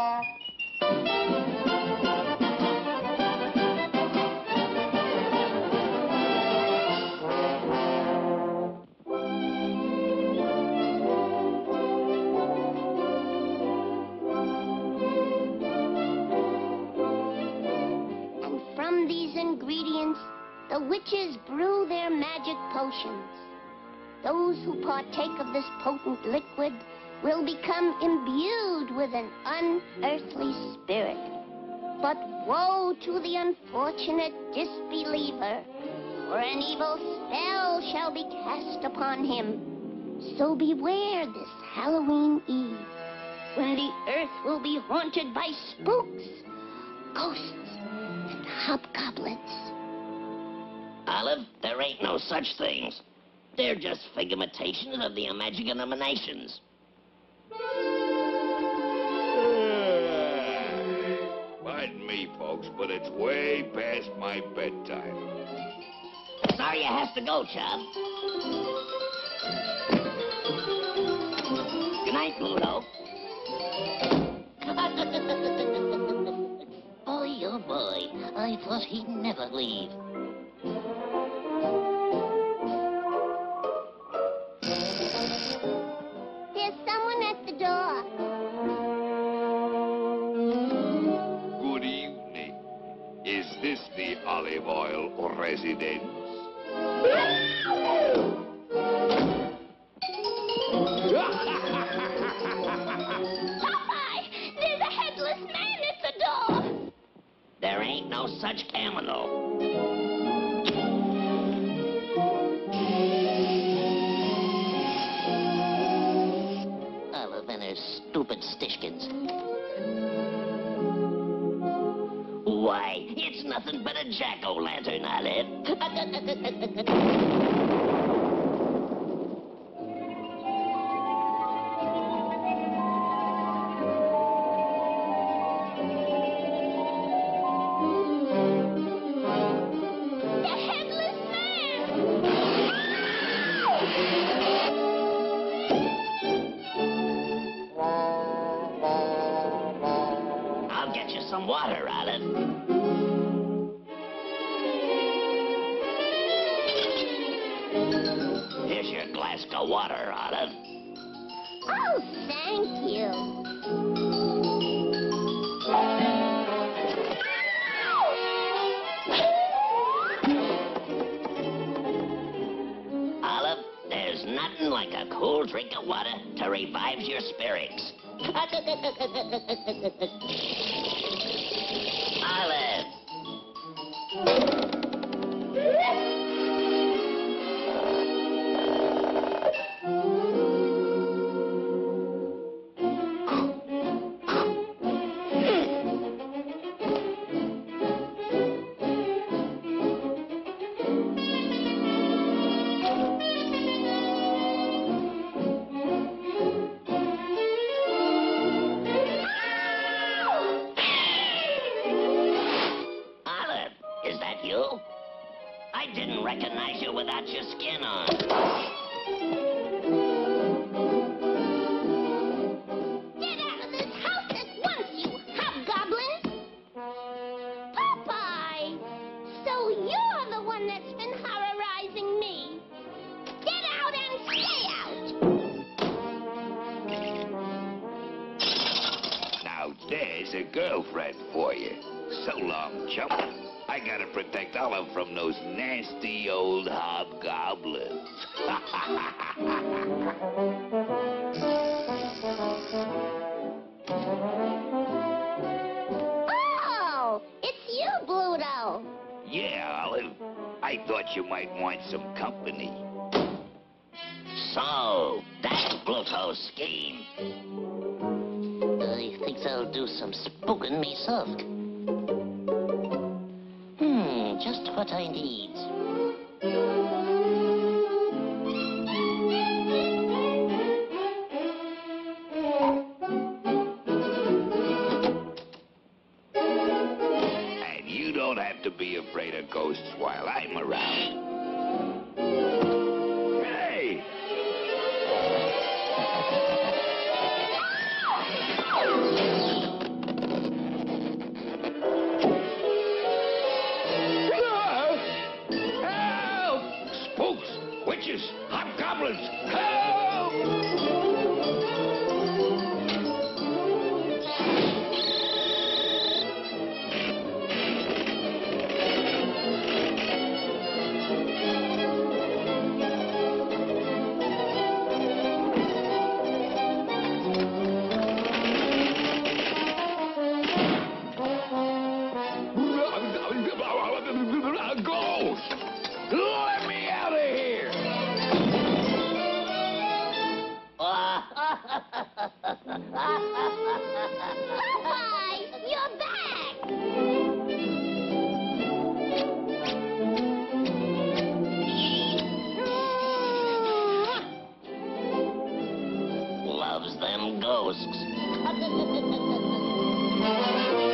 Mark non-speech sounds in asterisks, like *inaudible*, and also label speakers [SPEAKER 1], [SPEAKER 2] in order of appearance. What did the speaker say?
[SPEAKER 1] 吧。the witches brew their magic potions. Those who partake of this potent liquid will become imbued with an unearthly spirit. But woe to the unfortunate disbeliever, for an evil spell shall be cast upon him. So beware this Halloween Eve, when the earth will be haunted by spooks, ghosts, and hobgoblins.
[SPEAKER 2] Olive, there ain't no such things. They're just figmentations of the imaginations.
[SPEAKER 3] Me, folks, but it's way past my bedtime.
[SPEAKER 2] Sorry you has to go, Chub. Good night, Bluto. boy, *laughs* oh boy, I thought he'd never leave.
[SPEAKER 1] The
[SPEAKER 3] Olive Oyl residence?
[SPEAKER 1] Popeye! There's a headless man at the door.
[SPEAKER 2] There ain't no such camel. Olive and her stupid stishkins. Why, it's nothing but a jack-o'-lantern, Olive.
[SPEAKER 1] The *laughs*
[SPEAKER 2] water, Olive. Here's your glass of water, Olive.
[SPEAKER 1] Oh, thank you.
[SPEAKER 2] Olive, there's nothing like a cool drink of water to revive your spirits. *laughs* Olive. You? I didn't recognize you without your skin on.
[SPEAKER 1] Get out of this house at once, you hobgoblin! Popeye! So you're the one that's been horrorizing me. Get out and stay out!
[SPEAKER 3] Now there's a girlfriend for you. So long, chump. I gotta protect Olive from those nasty old hobgoblins. *laughs*
[SPEAKER 1] Oh, it's you, Bluto.
[SPEAKER 3] yeah, Olive. I thought you might want some company.
[SPEAKER 2] So, that's Bluto's scheme. I think I'll do some spooking myself. Hmm, just what I need.
[SPEAKER 3] And you don't have to be afraid of ghosts while I'm around. Ghost! Let me out of here! Popeye, you're back!
[SPEAKER 2] Loves them ghosts. *laughs*